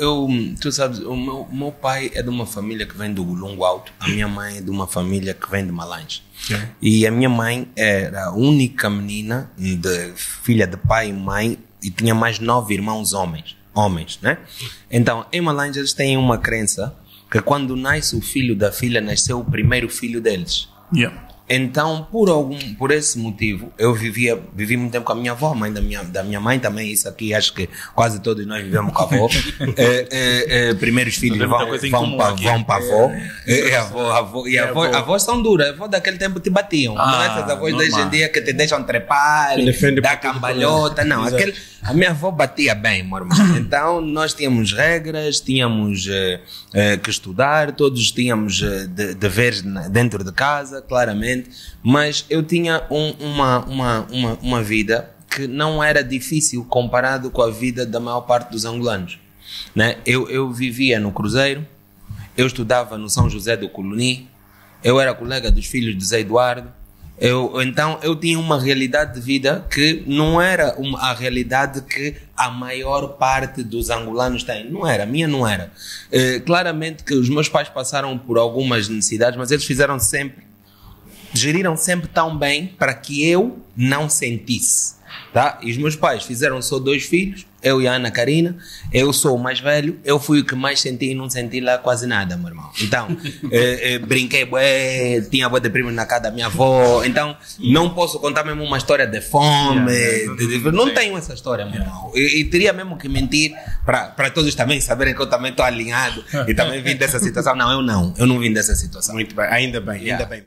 eu, tu sabes, o meu, meu pai é de uma família que vem do Longo Alto, a minha mãe é de uma família que vem de Malange. E a minha mãe era a única menina, de, filha de pai e mãe, e tinha mais nove irmãos homens, homens, né? Então, em Malange eles têm uma crença que quando nasce o filho da filha, nasceu o primeiro filho deles. Yeah. Então, por algum, por esse motivo, eu vivia, vivi muito tempo com a minha avó, mãe da minha, da minha mãe também, isso aqui, acho que quase todos nós vivemos com a avó. é, é, é, primeiros filhos Tem vão, muita coisa em vão comum para aqui. vão a avó. É, é, avó, avó, e É, avó, avó. avós são duras, avós daquele tempo te batiam. não Ah, essas avós de hoje em normal. dia que te deixam trepar, dar cambalhota, não, aquele, a minha avó batia bem, meu irmão. Então nós tínhamos regras, tínhamos eh, eh, que estudar, todos tínhamos eh, de- deveres dentro de casa, claramente, mas eu tinha um- uma, uma, uma, uma vida que não era difícil comparado com a vida da maior parte dos angolanos. Né? Eu, eu vivia no Cruzeiro, eu estudava no São José do Coloni, eu era colega dos filhos de Zé Eduardo, eu, então eu tinha uma realidade de vida que não era uma, a realidade que a maior parte dos angolanos tem. Não era, a minha não era. Eh, claramente que os meus pais passaram por algumas necessidades, mas eles fizeram sempre, geriram sempre tão bem para que eu não sentisse. Tá? E os meus pais fizeram só dois filhos, eu e a Ana Karina. Eu sou o mais velho, eu fui o que mais senti e não senti lá quase nada, meu irmão. Então, eh, eh, brinquei, bué, tinha bué de primo na casa da minha avó. Então, não posso contar mesmo uma história de fome. Yeah, de- de- não tenho essa história, meu irmão. E, e teria mesmo que mentir para todos também saberem que eu também estou alinhado e também vim dessa situação. Não, eu não. Eu não vim dessa situação. Muito bem, ainda bem, Yeah. ainda bem.